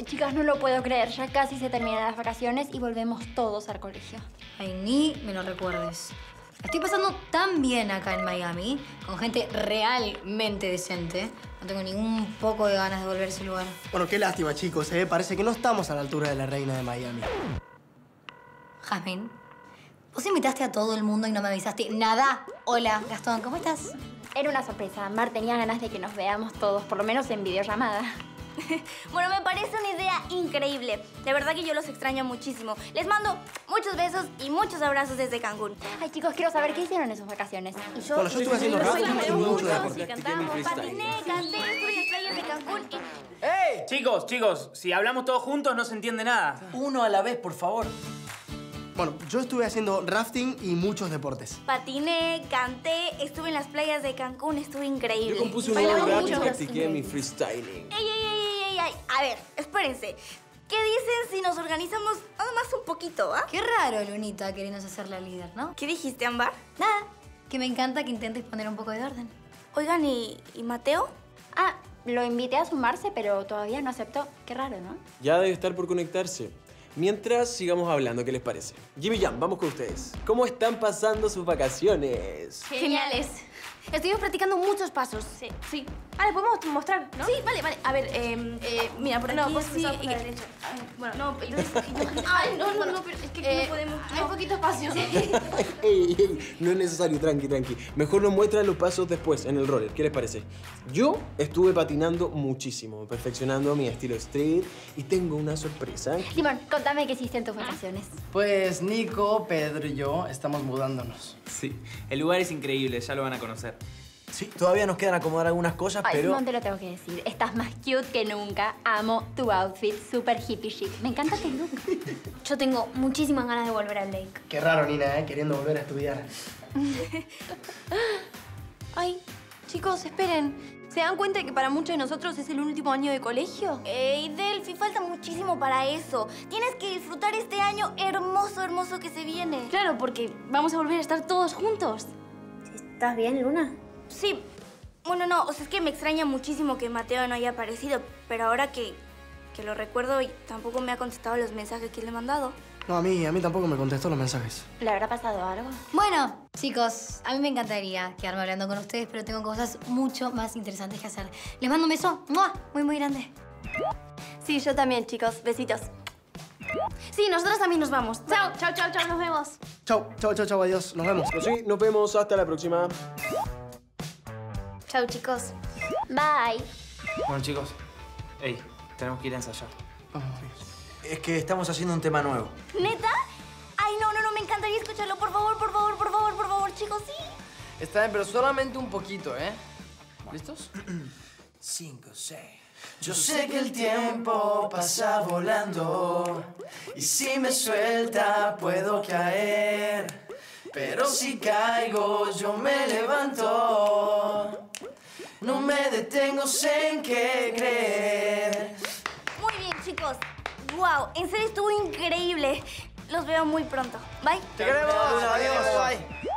Ay, chicas, no lo puedo creer. Ya casi se terminan las vacaciones y volvemos todos al colegio. Ay, ni me lo recuerdes. Estoy pasando tan bien acá en Miami, con gente realmente decente. No tengo ningún poco de ganas de volver a ese lugar. Bueno, qué lástima, chicos, ¿eh? Parece que no estamos a la altura de la reina de Miami. Jasmine, vos invitaste a todo el mundo y no me avisaste nada. Hola, Gastón, ¿cómo estás? Era una sorpresa. Mar tenía ganas de que nos veamos todos, por lo menos en videollamada. Bueno, me parece una idea increíble. De verdad que yo los extraño muchísimo. Les mando muchos besos y muchos abrazos desde Cancún. Ay, chicos, quiero saber qué hicieron en sus vacaciones. Y yo, Bueno, yo estuve haciendo rafting y mucho deporte. y cantamos, patiné, canté, estuve en las playas de Cancún y... ¡Ey! Chicos, chicos, si hablamos todos juntos no se entiende nada. Uno a la vez, por favor. Bueno, yo estuve haciendo rafting y muchos deportes. Patiné, canté, estuve en las playas de Cancún, estuvo increíble. Yo compuse un nuevo rap y practiqué mi freestyling. ¡Ey, ey, ey, ey, ey, ey! A ver, espérense. ¿Qué dicen si nos organizamos nada más un poquito, ah? Qué raro, Lunita, queriéndose ser la líder, ¿no? ¿Qué dijiste, Ambar? Nada, que me encanta que intentes poner un poco de orden. Oigan, ¿y, y Mateo? Ah, lo invité a sumarse, pero todavía no aceptó. Qué raro, ¿no? Ya debe estar por conectarse. Mientras sigamos hablando, ¿qué les parece? Jimmy Jam, vamos con ustedes. ¿Cómo están pasando sus vacaciones? Geniales. Estuvimos practicando muchos pasos. Sí. Sí. Ah, ¿le podemos mostrar, no? Sí, vale, vale. A ver, eh, eh, mira, por aquí. No, pues sí. por la derecha. Ay, bueno, no, y luego- Ay, no, no, no, pero es que no podemos. Hay poquito espacio. Ey, ey, no es necesario, tranqui, tranqui. Mejor nos muestran los pasos después en el roller. ¿Qué les parece? Yo estuve patinando muchísimo, perfeccionando mi estilo street y tengo una sorpresa. Limón, contame qué hiciste en tus vacaciones. Pues Nico, Pedro y yo estamos mudándonos. Sí, el lugar es increíble, ya lo van a conocer. Sí, todavía nos quedan acomodar algunas cosas, Ay, pero... Simón, te lo tengo que decir. Estás más cute que nunca. Amo tu outfit, super hippie chic. Me encanta tu look. Yo tengo muchísimas ganas de volver al lake. Qué raro, Nina, ¿eh? Queriendo volver a estudiar. Ay, chicos, esperen. ¿Se dan cuenta que para muchos de nosotros es el último año de colegio? Ey, Delphi, falta muchísimo para eso. Tienes que disfrutar este año hermoso, hermoso que se viene. Claro, porque vamos a volver a estar todos juntos. ¿Estás bien, Luna? Sí. Bueno, no, o sea, es que me extraña muchísimo que Mateo no haya aparecido, pero ahora que, que lo recuerdo y tampoco me ha contestado los mensajes que le he mandado. No, a mí, a mí tampoco me contestó los mensajes. ¿Le habrá pasado algo? Bueno, chicos, a mí me encantaría quedarme hablando con ustedes, pero tengo cosas mucho más interesantes que hacer. Les mando un beso ¡mua! muy, muy grande. Sí, yo también, chicos. Besitos. Sí, nosotros también nos vamos. Chao, chao, chao, chao. Nos vemos. Chau, chau, chau, chau, adiós. Nos vemos. Pues sí, nos vemos hasta la próxima. Chao, chicos. Bye. Bueno, chicos, hey, tenemos que ir a ensayar. Es que estamos haciendo un tema nuevo. ¿Neta? Ay, no, no, no, me encantaría escucharlo. Por favor, por favor, por favor, por favor, chicos, sí. Está bien, pero solamente un poquito, ¿eh? ¿Listos? Cinco, seis. Yo sé que el tiempo pasa volando y si me suelta puedo caer, pero si caigo yo me levanto. No me detengo en qué creer. Muy bien, chicos. Wow, en serio estuvo increíble. Los veo muy pronto. Bye. Te queremos. Adiós. Bye.